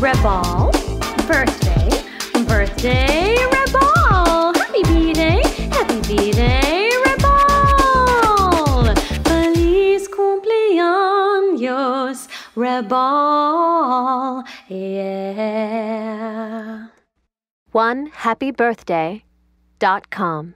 Rebaal. Birthday, birthday, Rebaal. Happy B-Day, happy B-Day, Rebaal. Feliz cumpleaños, Rebaal. Yeah. One happy birthday dot com.